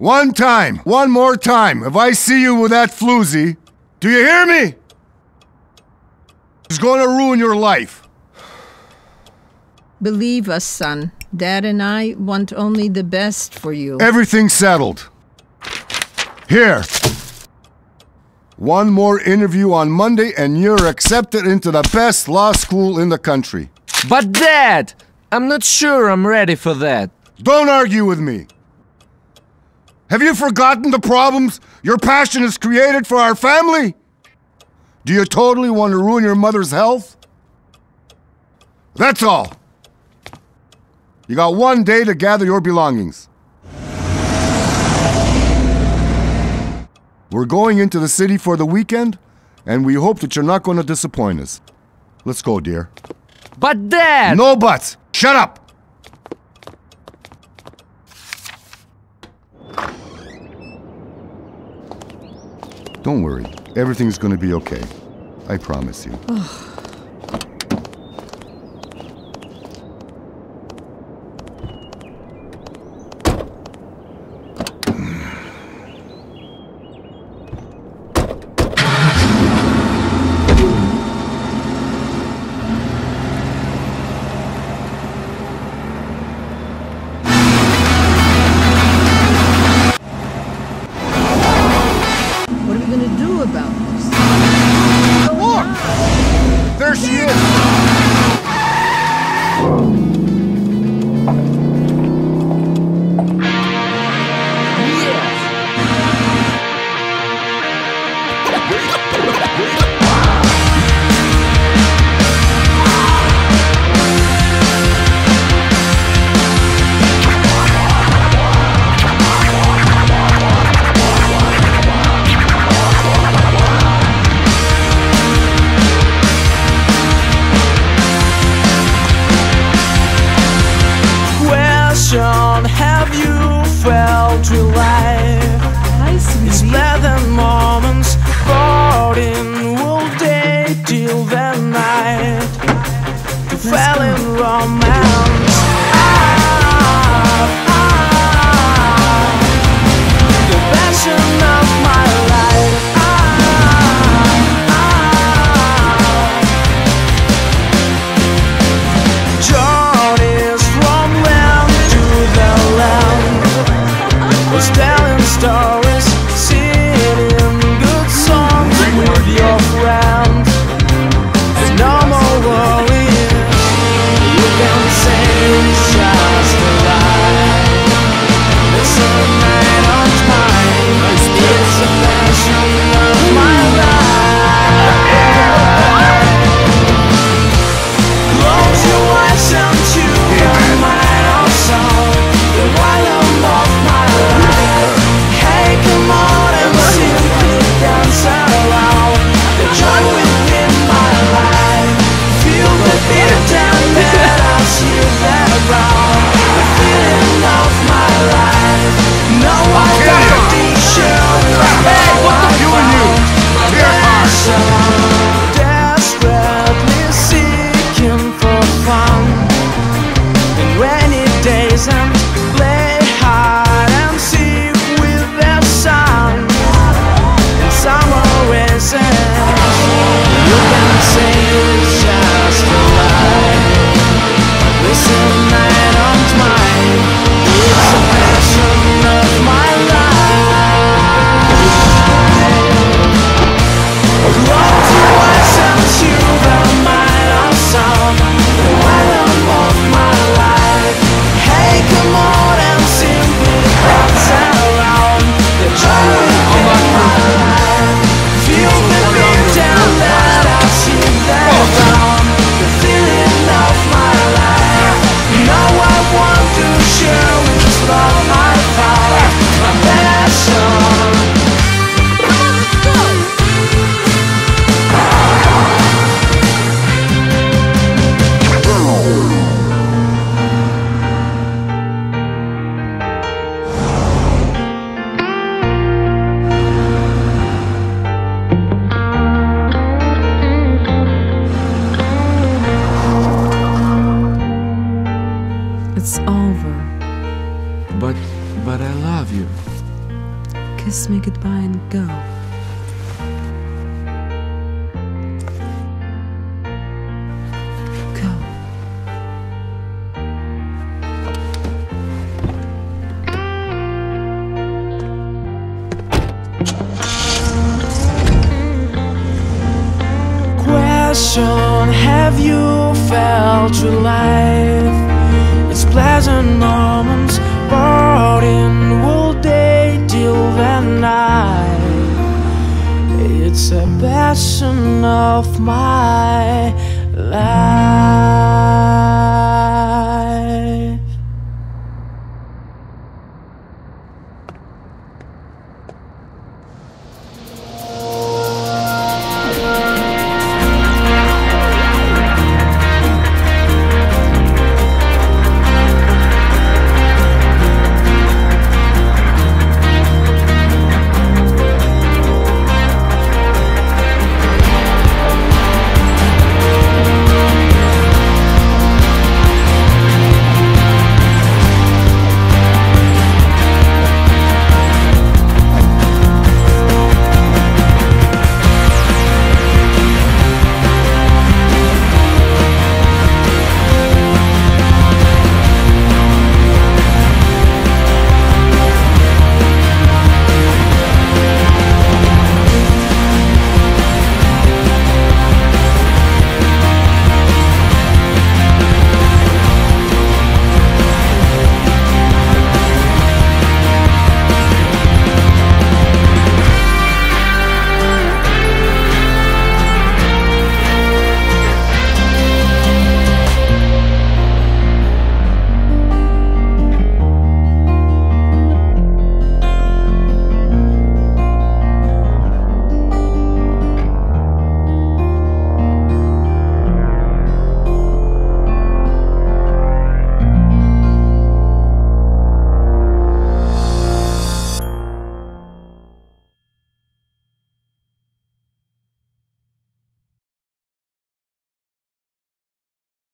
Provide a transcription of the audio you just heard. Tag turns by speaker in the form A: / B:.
A: One time, one more time, if I see you with that floozy, do you hear me? It's gonna ruin your life.
B: Believe us, son. Dad and I want only the best for you.
A: Everything's settled. Here. One more interview on Monday and you're accepted into the best law school in the country.
C: But Dad! I'm not sure I'm ready for that.
A: Don't argue with me. Have you forgotten the problems your passion has created for our family? Do you totally want to ruin your mother's health? That's all. You got one day to gather your belongings. We're going into the city for the weekend, and we hope that you're not going to disappoint us. Let's go, dear.
C: But Dad!
A: No buts! Shut up! Don't worry. Everything's gonna be okay. I promise you.
D: Question Have you felt real life?
B: Hi,
D: It's pleasant moments brought in all day till the night? To fell in romance Desperately seeking for fun. In rainy days and It's
B: over.
C: But, but I love you.
E: kiss me goodbye and go. Go.
D: Question Have you felt your life? Pleasant moments brought in will they till the night? It's a passion of my life.